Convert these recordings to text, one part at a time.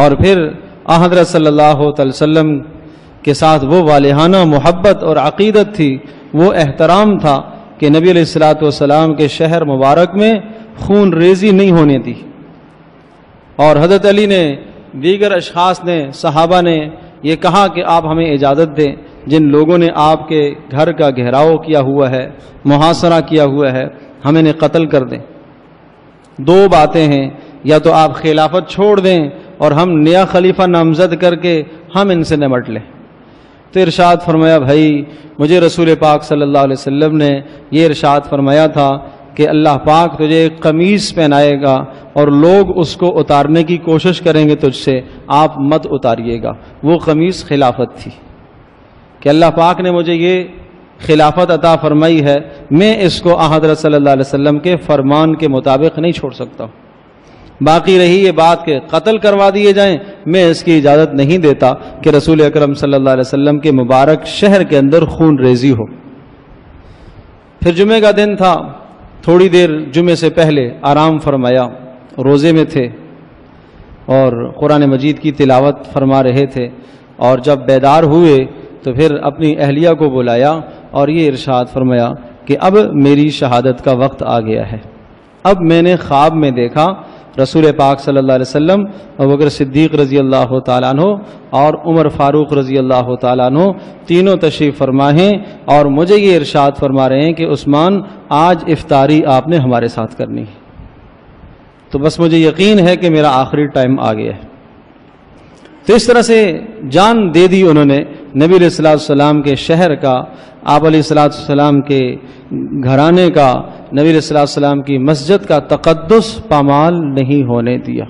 और फिर हज़रत वसल्लम के साथ वो वालहाना मोहब्बत और अकीदत थी, वो एहतराम था कि नबी सलाम के शहर मुबारक में खून रेजी नहीं होने दी। और हज़रत अली ने, दीगर अशास ने, सहाबा ने ये कहा कि आप हमें इजाज़त दें, जिन लोगों ने आपके घर का घेराव किया हुआ है, मुहासरा किया हुआ है, हम कत्ल कर दें। दो बातें हैं, या तो आप खिलाफत छोड़ दें और हम नया खलीफा नामजद करके हम इनसे निमट लें। तो इरशाद फरमाया, भाई, मुझे रसूल पाक सल्लल्लाहु अलैहि वसल्लम ने ये इरशाद फरमाया था कि अल्लाह पाक तुझे एक कमीज़ पहनाएगा और लोग उसको उतारने की कोशिश करेंगे तुझसे, आप मत उतारिएगा। वो कमीज़ खिलाफत थी। कि अल्लाह पाक ने मुझे ये खिलाफत अता फरमाई है, मैं इसको सल्लल्लाहु अलैहि वसल्लम के फरमान के मुताबिक नहीं छोड़ सकता। बाकी रही ये बात के कत्ल करवा दिए जाएँ। मैं इसकी इजाज़त नहीं देता कि रसूल अकरम सल्लल्लाहु अलैहि वसल्लम के मुबारक शहर के अंदर खून रेजी हो। फिर जुमे का दिन था। थोड़ी देर जुमे से पहले आराम फरमाया। रोज़े में थे और कुरान मजीद की तिलावत फरमा रहे थे। और जब बेदार हुए तो फिर अपनी अहलिया को बुलाया और ये इरशाद फरमाया कि अब मेरी शहादत का वक्त आ गया है। अब मैंने ख्वाब में देखा रसूल पाक सल्लल्लाहु अलैहि वसल्लम बकर सिद्दीक रज़ी अल्लाह तु और उमर फ़ारूक रज़ी अल्लाह तु तीनों तशरीफ़ फरमा हैं और मुझे ये इरशाद फरमा रहे हैं कि उस्मान, आज इफ्तारी आपने हमारे साथ करनी है। तो बस मुझे यकीन है कि मेरा आखिरी टाइम आ गया है। तो इस तरह से जान दे दी उन्होंने नबी सलाम के शहर का, आप सलाम के घराने का नबी सलाम की मस्जिद का तकदस पामाल नहीं होने दिया।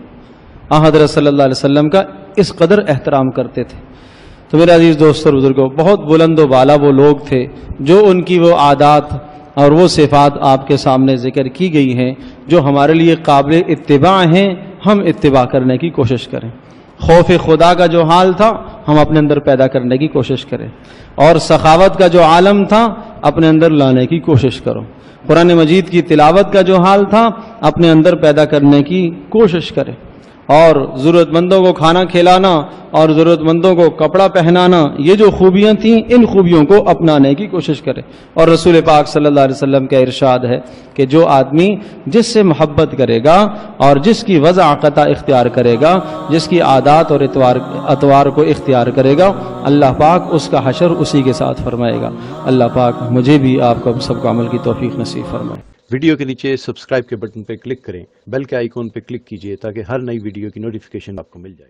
आ हज़रत अलैहि वसल्लम का इस कदर एहतराम करते थे। तो मेरे अज़ीज़ दोस्तों बुज़ुर्गों, बहुत बुलंद वाला वो लोग थे, जो उनकी वो आदात और वो सिफात आपके सामने ज़िक्र की गई हैं, जो हमारे लिए काबिल इत्तबा हैं, हम इतबा करने की कोशिश करें। खौफ खुदा का जो हाल था, हम अपने अंदर पैदा करने की कोशिश करें। और सखावत का जो आलम था, अपने अंदर लाने की कोशिश करो। कुरान मजीद की तिलावत का जो हाल था, अपने अंदर पैदा करने की कोशिश करें। और ज़रूरतमंदों को खाना खिलाना और ज़रूरतमंदों को कपड़ा पहनाना, ये जो खूबियाँ थीं, इन खूबियों को अपनाने की कोशिश करें। और रसूल पाक अलैहि वसल्लम का इरशाद है कि जो आदमी जिससे मोहब्बत करेगा और जिसकी वज़ाक़ता इख्तियार करेगा, जिसकी आदात और इतवार, अतवार को इख्तियार करेगा, अल्लाह पाक उसका हशर उसी के साथ फरमाएगा। अल्लाह पाक मुझे भी आपको सबको अमल की तोफ़ी नसीब फरमाए। वीडियो के नीचे सब्सक्राइब के बटन पर क्लिक करें, बेल के आइकॉन पर क्लिक कीजिए ताकि हर नई वीडियो की नोटिफिकेशन आपको मिल जाए।